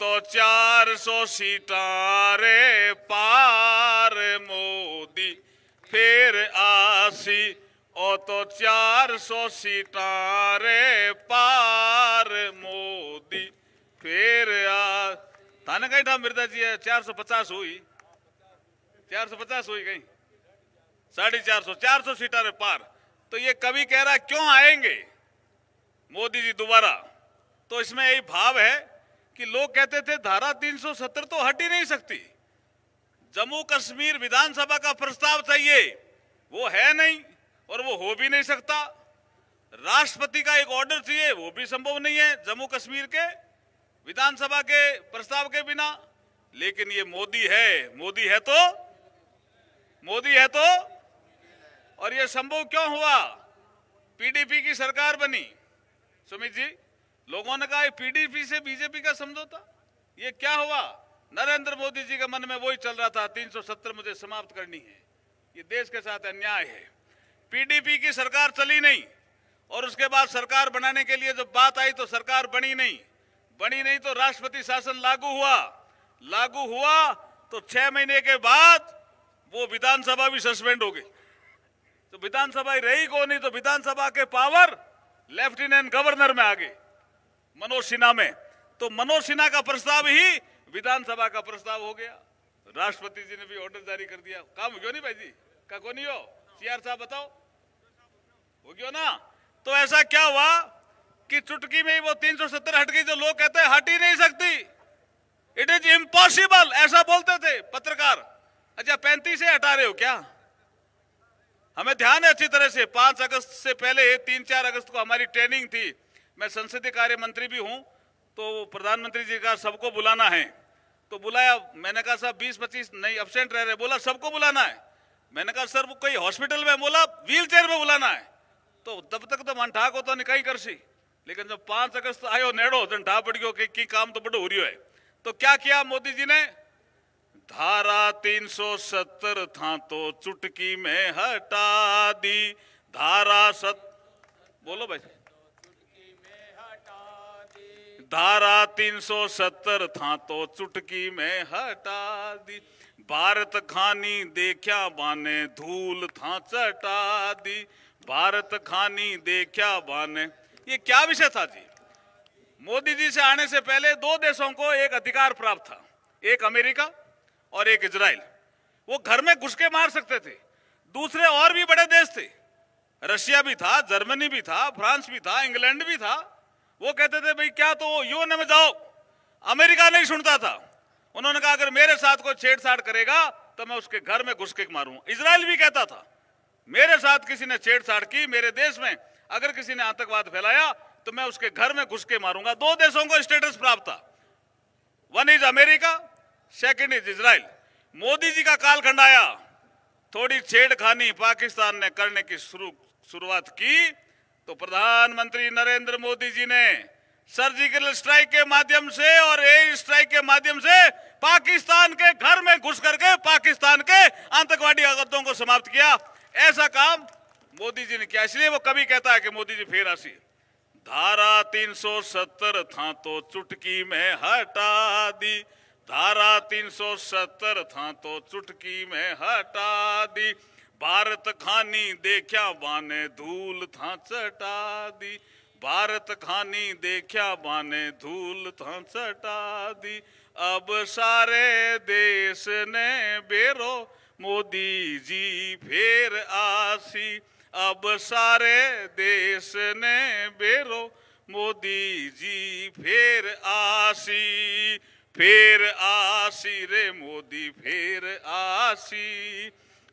तो चार सौ सीटारे पार मोदी फिर आसी ओ तो चार सौ सीटारे पार मोदी फिर आ थाने कहीं था मिर्दा जी चार सौ पचास हुई चार सौ पचास हुई कहीं साढ़े चार सौ चार सौ सीटारे पार तो ये कवि कह रहा क्यों आएँगे? मोदी जी दोबारा। तो इसमें यही भाव है कि लोग कहते थे, धारा 370 तो हट ही नहीं सकती। जम्मू कश्मीर विधानसभा का प्रस्ताव चाहिए, वो है नहीं और वो हो भी नहीं सकता। राष्ट्रपति का एक ऑर्डर चाहिए, वो भी संभव नहीं है जम्मू कश्मीर के, विधानसभा के प्रस्ताव के बिना। लेकिन ये मोदी है मोदी है तो मोदी है तो और ये संभव क्यों हुआ? पीडीपी की सरकार बनी। सुमित जी लोगों ने कहा पीडीपी से बीजेपी का समझौता? ये क्या हुआ? नरेंद्र मोदी जी के मन में वही चल रहा था 370 मुझे समाप्त करनी है। ये देश के साथ अन्याय है। पीडीपी की सरकार चली नहीं, और उसके बाद सरकार बनाने के लिए जब बात आई तो सरकार बनी नहीं। बनी नहीं तो राष्ट्रपति शासन लागू हुआ। लागू हुआ तो छह महीने के बाद वो विधानसभा भी सस्पेंड हो गई। तो विधानसभा रही को नहीं तो विधानसभा के पावर लेफ्टिनेंट गवर्नर में आ गए। मनोज सिन्हा में। तो मनोज सिन्हा का प्रस्ताव ही विधानसभा का प्रस्ताव हो गया। राष्ट्रपति जी ने भी ऑर्डर जारी कर दिया। काम हो गया नहीं भाई जी? का को नहीं हो? सीआर साहब बताओ। हो गया ना? तो ऐसा क्या हुआ कि चुटकी में वो 370 हट गई जो लोग कहते हैं, हट ही नहीं सकती। इट इज़ इम्पॉसिबल ऐसा बोलते थे पत्रकार। अच्छा पैंतीस से हटा रहे हो क्या? हमें ध्यान है अच्छी तरह से। पाँच अगस्त से पहले, तीन चार अगस्त को हमारी ट्रेनिंग थी। मैं संसदीय कार्य मंत्री भी हूँ तो प्रधानमंत्री जी का सबको बुलाना है। तो बुलाया, मैंने कहा, साहब बीस पच्चीस नहीं अब्सेंट रह रहे। बोला, सबको बुलाना है। मैंने कहा, सर, वो कोई हॉस्पिटल में? बोला व्हील चेयर में बुलाना है। तो तब तक तो मन ठाक हो तो निकाई कर सी लेकिन जब पाँच अगस्त आयो, नेड़ो जन ठा पड़ गयो कि काम तो बड़ो हो रही है। तो क्या किया मोदी जी ने? धारा 370 था तो चुटकी में हटा दी। धारा सत बोलो भाई धारा 370 था तो चुटकी में हटा दी। भारत खानी देखा बाने, धूल था चटा दी। भारत खानी देखा बाने। ये क्या विषय था जी? मोदी जी से आने से पहले दो देशों को एक अधिकार प्राप्त था, एक अमेरिका और एक इजराइल। वो घर में घुस के मार सकते थे। दूसरे और भी बड़े देश थे। रशिया भी था, जर्मनी भी था, फ्रांस भी था, इंग्लैंड भी था। वो कहते थे, भाई, क्या तो यूएन में जाओ? अमेरिका नहीं सुनता था। उन्होंने कहा, अगर मेरे साथ कोई छेड़छाड़ करेगा तो मैं उसके घर में घुस के मारूँगा इसराइल भी कहता था, मेरे साथ किसी ने छेड़छाड़ की, मेरे देश में अगर किसी ने आतंकवाद फैलाया तो मैं उसके घर में घुस के मारूँगा। दो देशों को स्टेटस प्राप्त था। One is America, second is Israel Modi ji का कालखंड आया। थोड़ी छेड़खानी पाकिस्तान ने करने की शुरू, शुरुआत की। तो प्रधानमंत्री नरेंद्र मोदी जी ने सर्जिकल स्ट्राइक के माध्यम से और एयर स्ट्राइक के माध्यम से पाकिस्तान के घर में घुस करके पाकिस्तान के आतंकवादी आगतों को समाप्त किया। ऐसा काम मोदी जी ने किया। इसलिए वो कभी कहता है कि मोदी जी फिर आसी धारा 370 था तो चुटकी में हटा दी। धारा 370 था तो चुटकी में हटा दी। भारत खानी देखा बाने धूल था चटा दी। भारत खानी देखा बाने धूल था चटा दी। अब सारे देश ने बेरो, मोदी जी फिर आसी। अब सारे देश ने बेरो, मोदी जी फिर आसी। फिर आसी रे, मोदी फिर आसी।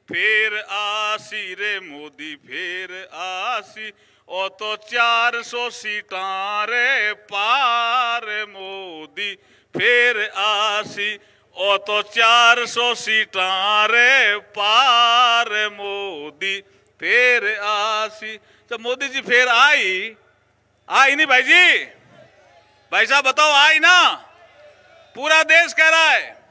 फिर आसी रे मोदी, फिर आसी। ओ तो चार सौ सीटा रे पार मोदी, फिर आसी। ओ तो चार सौ सीटा रे पार मोदी, फिर आसी। तो मोदी जी फिर आई। आई नहीं भाई जी? भाई साहब बताओ, आई ना? पूरा देश कह रहा है।